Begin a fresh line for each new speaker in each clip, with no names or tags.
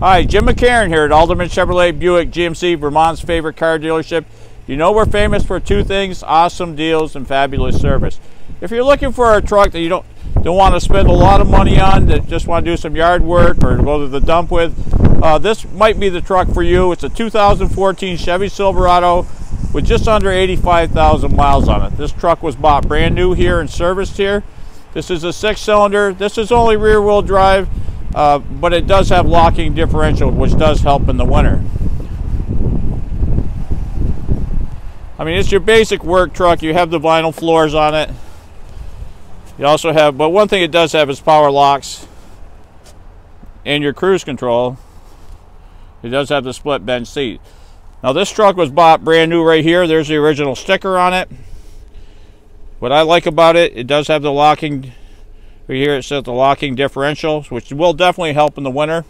Hi, Jim McCarron here at Alderman Chevrolet Buick GMC, Vermont's favorite car dealership. You know we're famous for two things, awesome deals and fabulous service. If you're looking for a truck that you don't don't want to spend a lot of money on, that just want to do some yard work or go to the dump with, uh, this might be the truck for you. It's a 2014 Chevy Silverado with just under 85,000 miles on it. This truck was bought brand new here and serviced here. This is a six cylinder. This is only rear wheel drive. Uh, but it does have locking differential, which does help in the winter. I mean, it's your basic work truck. You have the vinyl floors on it. You also have, but one thing it does have is power locks and your cruise control. It does have the split bench seat. Now this truck was bought brand new right here. There's the original sticker on it. What I like about it, it does have the locking here it says the locking differentials, which will definitely help in the winter.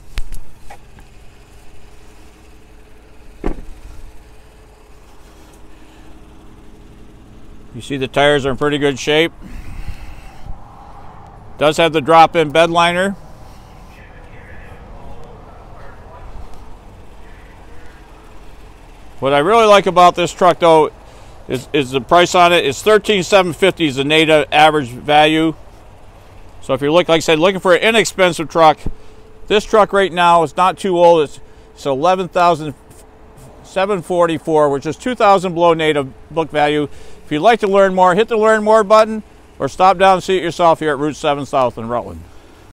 You see the tires are in pretty good shape. Does have the drop-in bed liner. What I really like about this truck though is, is the price on it. It's 13750 is the NADA average value. So if you're looking, like I said, looking for an inexpensive truck, this truck right now is not too old. It's, it's 11,744, which is 2,000 below NADA book value. If you'd like to learn more, hit the learn more button or stop down and see it yourself here at Route 7 South in Rutland.